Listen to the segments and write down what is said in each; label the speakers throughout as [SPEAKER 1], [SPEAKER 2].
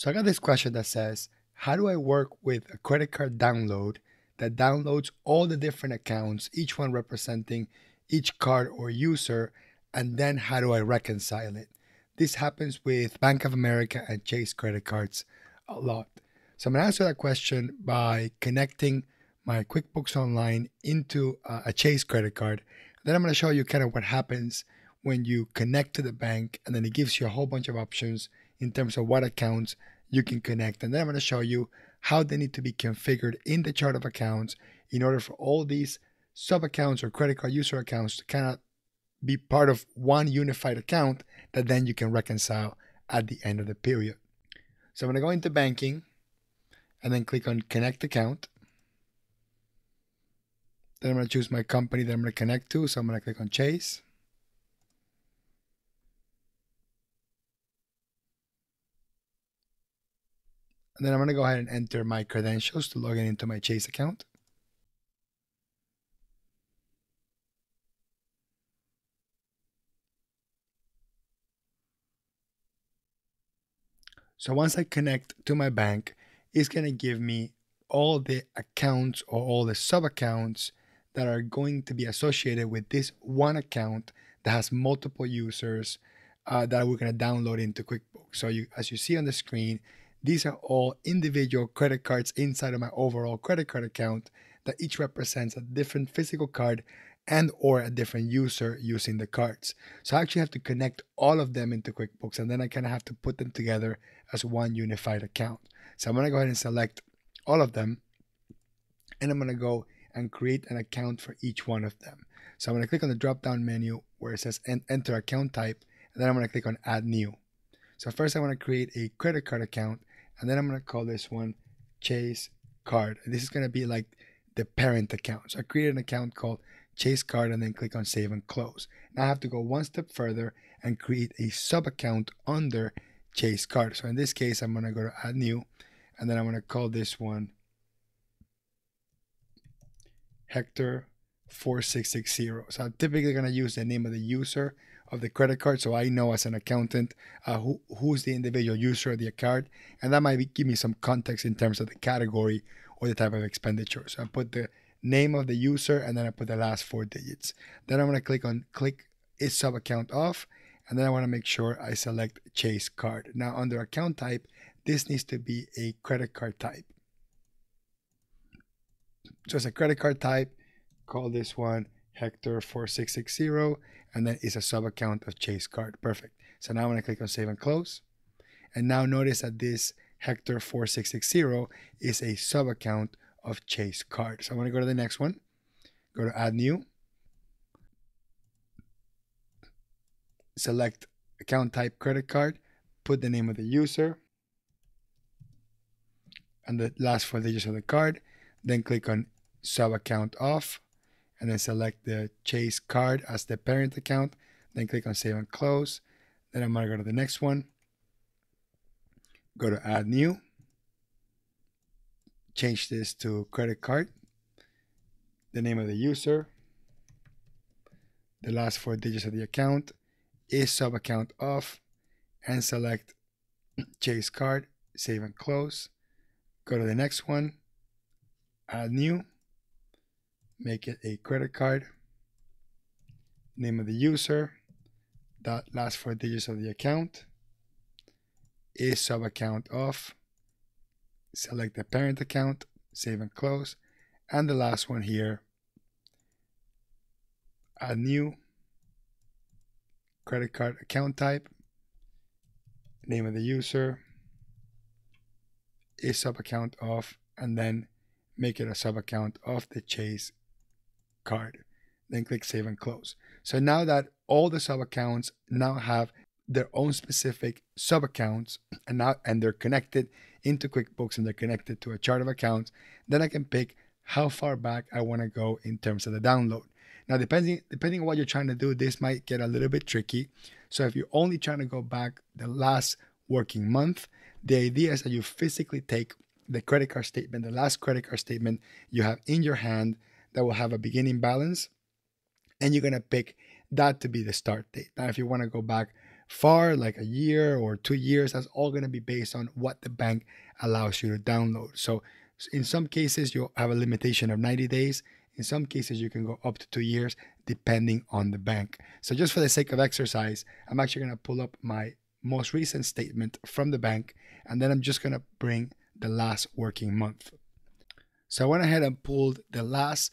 [SPEAKER 1] So I got this question that says, how do I work with a credit card download that downloads all the different accounts, each one representing each card or user, and then how do I reconcile it? This happens with Bank of America and Chase credit cards a lot. So I'm going to answer that question by connecting my QuickBooks Online into uh, a Chase credit card. Then I'm going to show you kind of what happens when you connect to the bank, and then it gives you a whole bunch of options in terms of what accounts you can connect. And then I'm going to show you how they need to be configured in the chart of accounts in order for all these sub accounts or credit card user accounts to kind of be part of one unified account that then you can reconcile at the end of the period. So I'm going to go into banking and then click on connect account. Then I'm going to choose my company that I'm going to connect to. So I'm going to click on Chase. And then I'm going to go ahead and enter my credentials to log in into my Chase account. So once I connect to my bank, it's going to give me all the accounts or all the sub accounts that are going to be associated with this one account that has multiple users uh, that we're going to download into QuickBooks. So you, as you see on the screen, these are all individual credit cards inside of my overall credit card account that each represents a different physical card and or a different user using the cards. So I actually have to connect all of them into QuickBooks and then I kind of have to put them together as one unified account. So I'm going to go ahead and select all of them and I'm going to go and create an account for each one of them. So I'm going to click on the drop down menu where it says enter account type and then I'm going to click on add new. So first I want to create a credit card account and then I'm going to call this one Chase Card. This is going to be like the parent account. So I created an account called Chase Card and then click on Save and Close. Now I have to go one step further and create a sub account under Chase Card. So in this case, I'm going to go to Add New and then I'm going to call this one Hector 4660. So I'm typically going to use the name of the user of the credit card so I know as an accountant uh, who, who's the individual user of the card. And that might be, give me some context in terms of the category or the type of expenditure. So I put the name of the user and then I put the last four digits. Then I'm going to click on click is sub account off and then I want to make sure I select Chase card. Now under account type, this needs to be a credit card type. So it's a credit card type, call this one Hector 4660 and then it's a sub account of Chase card. Perfect. So now I'm to click on save and close. And now notice that this Hector 4660 is a sub account of Chase card. So I'm to go to the next one. Go to add new. Select account type credit card. Put the name of the user and the last four digits of the card. Then click on sub account off and then select the Chase card as the parent account. Then click on Save and Close. Then I'm to go to the next one. Go to Add New. Change this to credit card. The name of the user. The last four digits of the account. Is sub account off. And select Chase card. Save and Close. Go to the next one. Add New make it a credit card, name of the user, dot last four digits of the account, is sub account off, select the parent account, save and close, and the last one here, add new credit card account type, name of the user, is sub account off, and then make it a sub account of the Chase card. Then click Save and Close. So now that all the sub accounts now have their own specific sub accounts and now and they're connected into QuickBooks and they're connected to a chart of accounts, then I can pick how far back I want to go in terms of the download. Now, depending depending on what you're trying to do, this might get a little bit tricky. So if you're only trying to go back the last working month, the idea is that you physically take the credit card statement, the last credit card statement you have in your hand, that will have a beginning balance and you're going to pick that to be the start date. Now, if you want to go back far, like a year or two years, that's all going to be based on what the bank allows you to download. So in some cases, you'll have a limitation of 90 days. In some cases, you can go up to two years depending on the bank. So just for the sake of exercise, I'm actually going to pull up my most recent statement from the bank, and then I'm just going to bring the last working month. So I went ahead and pulled the last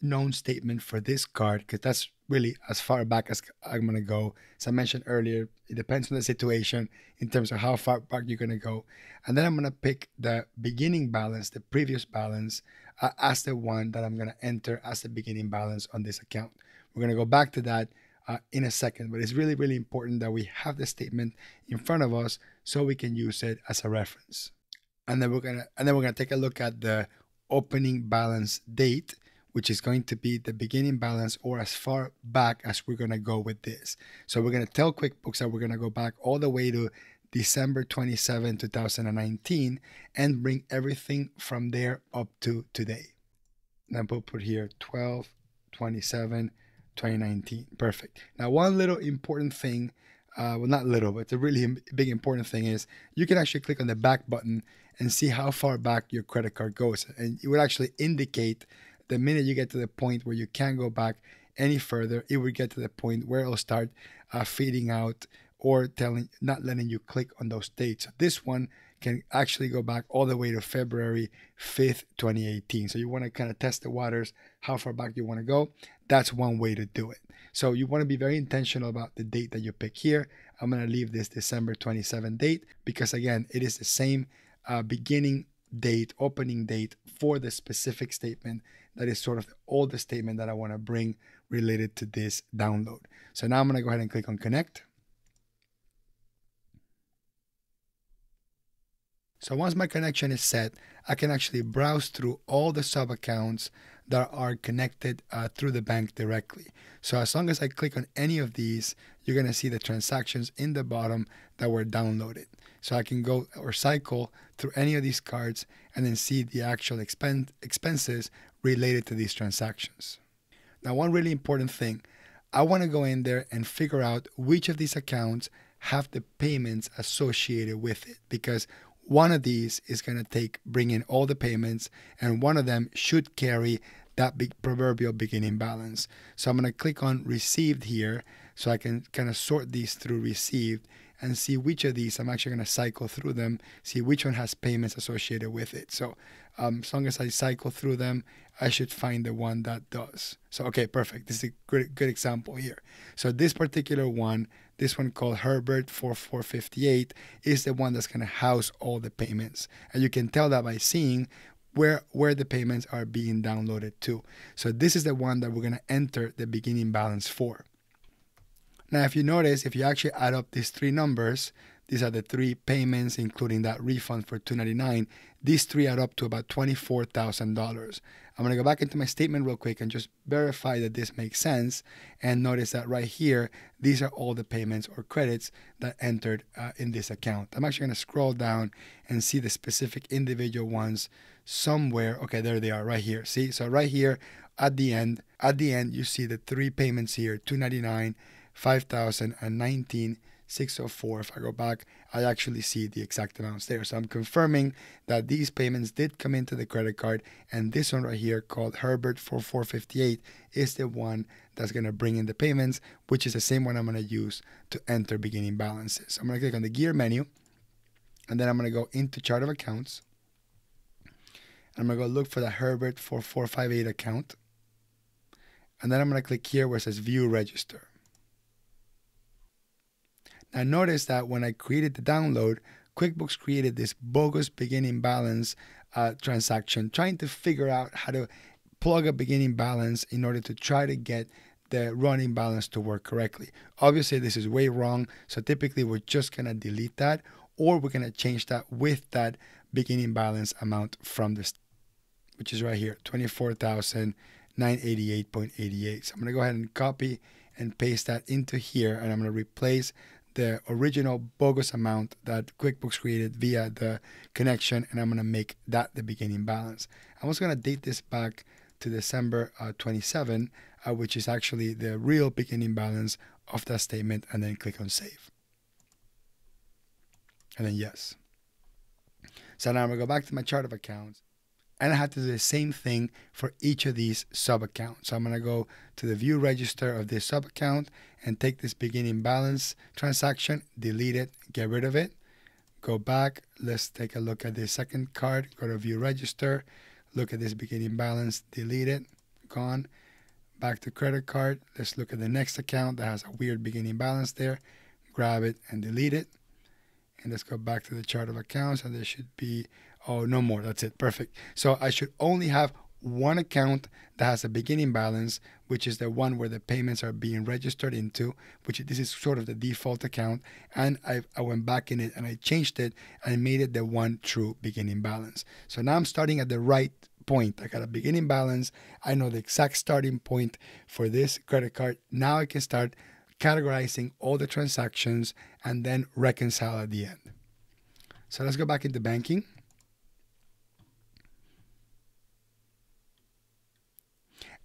[SPEAKER 1] known statement for this card because that's really as far back as I'm going to go. As I mentioned earlier, it depends on the situation in terms of how far back you're going to go. And then I'm going to pick the beginning balance, the previous balance, uh, as the one that I'm going to enter as the beginning balance on this account. We're going to go back to that uh, in a second, but it's really, really important that we have the statement in front of us so we can use it as a reference. And then we're gonna and then we're gonna take a look at the opening balance date, which is going to be the beginning balance or as far back as we're gonna go with this. So we're gonna tell QuickBooks that we're gonna go back all the way to December 27, 2019, and bring everything from there up to today. Then we'll put here 12, 27, 2019. Perfect. Now, one little important thing, uh, well, not little, but the really big important thing is you can actually click on the back button and see how far back your credit card goes. And it would actually indicate the minute you get to the point where you can't go back any further, it would get to the point where it'll start uh, fading out or telling, not letting you click on those dates. This one can actually go back all the way to February 5th, 2018. So you want to kind of test the waters, how far back you want to go. That's one way to do it. So you want to be very intentional about the date that you pick here. I'm going to leave this December 27 date because again, it is the same uh, beginning date, opening date for the specific statement that is sort of all the statement that I want to bring related to this download. So now I'm going to go ahead and click on connect. So once my connection is set, I can actually browse through all the sub accounts that are connected uh, through the bank directly. So as long as I click on any of these, you're going to see the transactions in the bottom that were downloaded. So I can go or cycle through any of these cards and then see the actual expen- expenses related to these transactions. Now, one really important thing, I want to go in there and figure out which of these accounts have the payments associated with it because one of these is going to take bring in all the payments and one of them should carry that big proverbial beginning balance so i'm going to click on received here so i can kind of sort these through received and see which of these i'm actually going to cycle through them see which one has payments associated with it so um, as long as i cycle through them i should find the one that does so okay perfect this is a good, good example here so this particular one this one called Herbert 4458 is the one that's going to house all the payments. And you can tell that by seeing where where the payments are being downloaded to. So this is the one that we're going to enter the beginning balance for. Now, if you notice, if you actually add up these three numbers, these are the three payments, including that refund for 299 These three add up to about $24,000. I'm going to go back into my statement real quick and just verify that this makes sense. And notice that right here, these are all the payments or credits that entered uh, in this account. I'm actually going to scroll down and see the specific individual ones somewhere. Okay, there they are right here. See, so right here at the end, at the end, you see the three payments here, 299 5000 and 19 604 if I go back I actually see the exact amounts there. So I'm confirming that these payments did come into the credit card and this one right here called Herbert 4458 is the one that's going to bring in the payments which is the same one I'm going to use to enter beginning balances. So I'm going to click on the gear menu and then I'm going to go into chart of accounts. I'm going to go look for the Herbert 4458 account. And then I'm going to click here where it says view register now notice that when I created the download, QuickBooks created this bogus beginning balance uh, transaction, trying to figure out how to plug a beginning balance in order to try to get the running balance to work correctly. Obviously, this is way wrong. So typically, we're just going to delete that or we're going to change that with that beginning balance amount from this, which is right here, 24,988.88. So I'm going to go ahead and copy and paste that into here and I'm to replace the original bogus amount that QuickBooks created via the connection, and I'm to make that the beginning balance. I'm also to date this back to December uh, 27, uh, which is actually the real beginning balance of that statement, and then click on save. and then yes. So now I'm gonna go back to my chart of accounts and I have to do the same thing for each of these sub accounts. So I'm gonna go to the view register of this sub account and take this beginning balance transaction, delete it, get rid of it, go back. Let's take a look at the second card, go to view register, look at this beginning balance, delete it, gone. Back to credit card. Let's look at the next account that has a weird beginning balance there. Grab it and delete it. And let's go back to the chart of accounts and there should be, oh, no more. That's it. Perfect. So I should only have one account that has a beginning balance, which is the one where the payments are being registered into, which this is sort of the default account. And I, I went back in it and I changed it and I made it the one true beginning balance. So now I'm starting at the right point. I got a beginning balance. I know the exact starting point for this credit card. Now I can start categorizing all the transactions and then reconcile at the end. So let's go back into banking.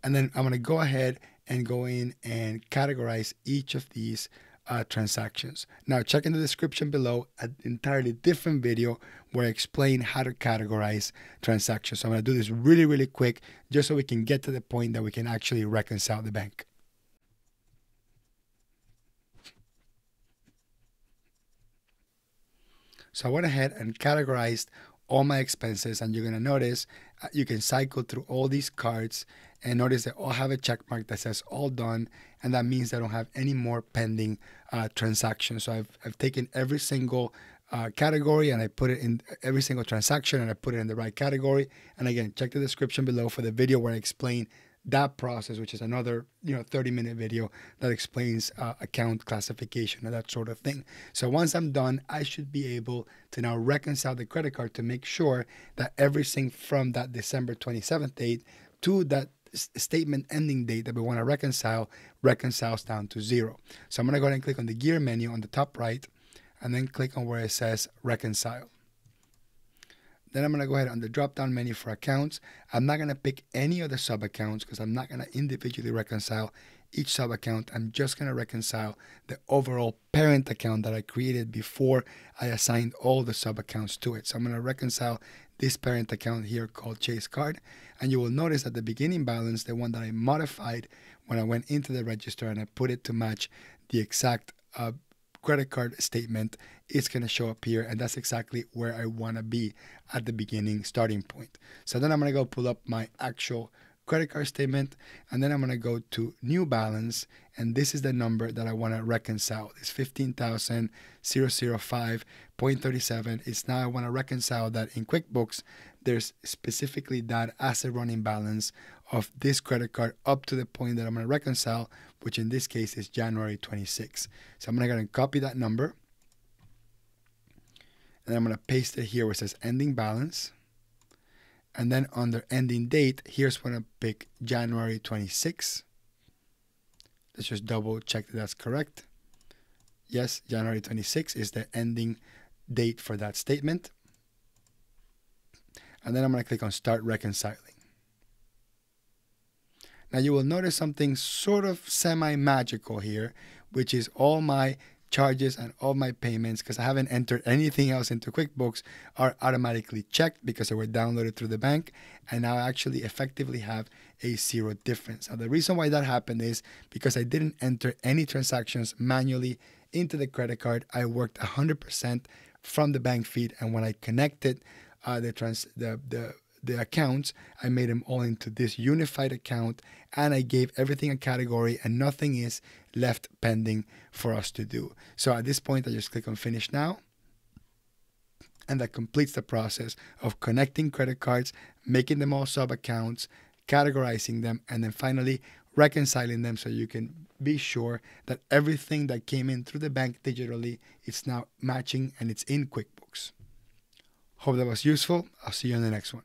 [SPEAKER 1] And then I'm going to go ahead and go in and categorize each of these uh, transactions. Now, check in the description below an entirely different video where I explain how to categorize transactions. So I'm going to do this really, really quick just so we can get to the point that we can actually reconcile the bank. So I went ahead and categorized all my expenses and you're going to notice uh, you can cycle through all these cards and notice they all have a check mark that says all done and that means I don't have any more pending uh, transactions. So I've, I've taken every single uh, category and I put it in every single transaction and I put it in the right category. And again, check the description below for the video where I explain that process, which is another you know 30 minute video that explains uh, account classification and that sort of thing. So once I'm done, I should be able to now reconcile the credit card to make sure that everything from that December 27th date to that statement ending date that we want to reconcile reconciles down to zero. So I'm going to go ahead and click on the gear menu on the top right and then click on where it says reconcile. Then I'm going to go ahead on the drop down menu for accounts. I'm not going to pick any of the sub accounts because I'm not going to individually reconcile each sub account. I'm just going to reconcile the overall parent account that I created before I assigned all the sub accounts to it. So I'm going to reconcile this parent account here called Chase Card. And you will notice that the beginning balance, the one that I modified when I went into the register and I put it to match the exact uh, credit card statement it's going to show up here and that's exactly where I want to be at the beginning starting point. So then I'm going to go pull up my actual credit card statement and then I'm going to go to new balance and this is the number that I want to reconcile. It's 15,005.37. It's now I want to reconcile that in QuickBooks there's specifically that asset running balance of this credit card up to the point that I'm going to reconcile, which in this case is January 26. So I'm going to copy that number and I'm going to paste it here where it says ending balance. And then under ending date, here's when I pick January 26. Let's just double check that that's correct. Yes, January 26 is the ending date for that statement. And then I'm going to click on start reconciling. Now you will notice something sort of semi-magical here, which is all my charges and all my payments because I haven't entered anything else into QuickBooks are automatically checked because they were downloaded through the bank and now I actually effectively have a zero difference. Now the reason why that happened is because I didn't enter any transactions manually into the credit card. I worked 100% from the bank feed and when I connected uh, the trans the the the accounts, I made them all into this unified account and I gave everything a category and nothing is left pending for us to do. So at this point, I just click on finish now. And that completes the process of connecting credit cards, making them all sub accounts, categorizing them, and then finally reconciling them so you can be sure that everything that came in through the bank digitally is now matching and it's in QuickBooks. Hope that was useful. I'll see you in the next one.